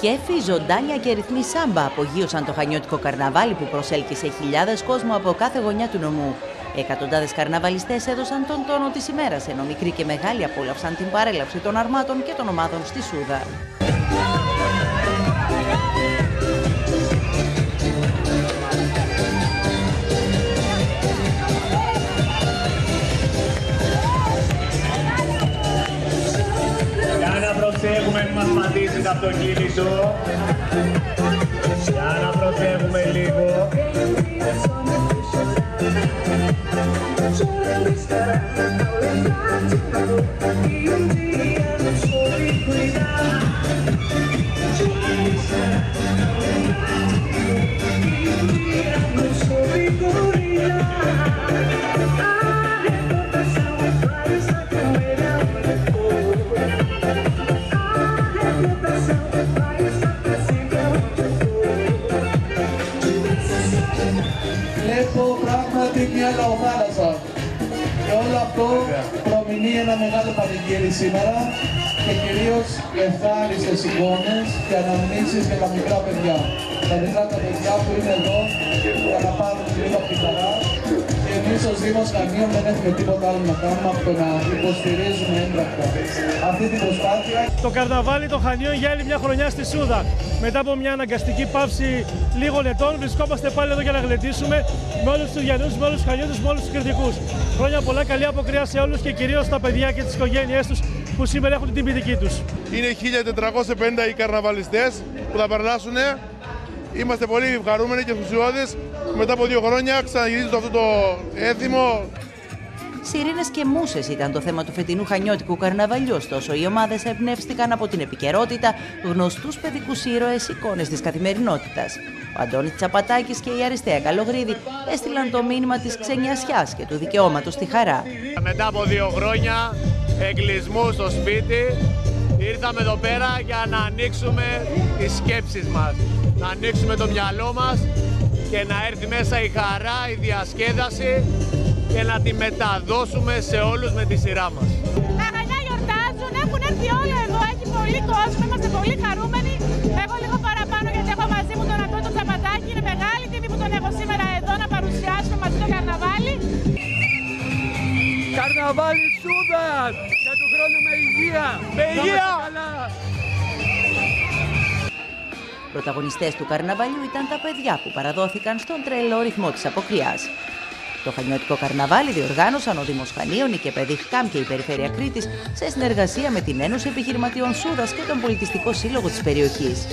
Κέφι, ζωντάνια και ρυθμοί σάμπα απογείωσαν το χανιώτικο καρναβάλι που προσέλκυσε χιλιάδες κόσμο από κάθε γωνιά του νομού. Εκατοντάδες καρναβαλιστές έδωσαν τον τόνο της ημέρας, ενώ μικροί και μεγάλοι απόλαυσαν την παρέλαυση των αρμάτων και των ομάδων στη Σούδα. Αυτοκίνητο. Για να προσέχουμε λίγο. Όλο αυτό προμηνεί ένα μεγάλο πανηγύρι σήμερα και κυρίως ευχάριστες εικόνες και αναμνήσεις για τα μικρά παιδιά. Τα μικρά τα παιδιά που είναι εδώ για να πάρουν λίγο από τη χαρά και εμείς ως Δήμος Χανίων δεν έχουμε τίποτα άλλο να κάνουμε από το να υποστηρίζουμε έμπρακτα αυτή την προσπάθεια. Το καρναβάλι των Χανίων για άλλη μια χρονιά στη Σούδα. Μετά από μια αναγκαστική πάυση λίγων ετών, βρισκόμαστε πάλι εδώ για να γλεντήσουμε με όλους τους Γιαννούς, με όλους τους Χανιώτες, με όλους τους κριτικούς. Χρόνια πολλά, καλή αποκριά σε όλους και κυρίως τα παιδιά και τις οικογένειές τους που σήμερα έχουν την τιμητική τους. Είναι 1450 οι καρναβαλιστές που θα περνάσουν. Είμαστε πολύ ευχαρούμενοι και ενθουσιώδες που μετά από δύο χρόνια ξαναγυρίζεις το αυτό το έθιμο. Σιρήνες και μουσες ήταν το θέμα του φετινού χανιώτικου καρναβαλιού, ωστόσο οι ομάδες εμπνεύστηκαν από την επικαιρότητα γνωστούς παιδικούς ήρωες εικόνες της καθημερινότητας. Ο Αντώνης Τσαπατάκης και η Αριστεία Καλογρίδη έστειλαν το μήνυμα της ξενιασιά και του δικαιώματος στη χαρά. Μετά από δύο χρόνια εγκλισμού στο σπίτι, ήρθαμε εδώ πέρα για να ανοίξουμε τις σκέψεις μας. Να ανοίξουμε το μυαλό μας και να έρθει μέσα η χαρά, η διασκέδαση και να τη μεταδώσουμε σε όλους με τη σειρά μας. Τα Χανιά γιορτάζουν, έχουν έρθει όλοι εδώ, έχει πολύ κόσμο, είμαστε πολύ χαρούμενοι. Έχω λίγο παραπάνω γιατί έχω μαζί μου τον Αντώνη τον Τσαπατάκη. Είναι μεγάλη τιμή που τον έχω σήμερα εδώ να παρουσιάσουμε μαζί το καρναβάλι. Καρναβάλι Σούδας! Για του χρόνου με υγεία! Με υγεία! Πρωταγωνιστές του καρναβαλιού ήταν τα παιδιά που παραδόθηκαν στον τρελό ρυθμό της αποκριάς. Το χανιώτικο καρναβάλι διοργάνωσαν ο Δήμος Χανίων, η Κεπεδίχ Καμ και η Περιφέρεια Κρήτης σε συνεργασία με την Ένωση Επιχειρηματιών Σούδας και τον Πολιτιστικό Σύλλογο της περιοχής.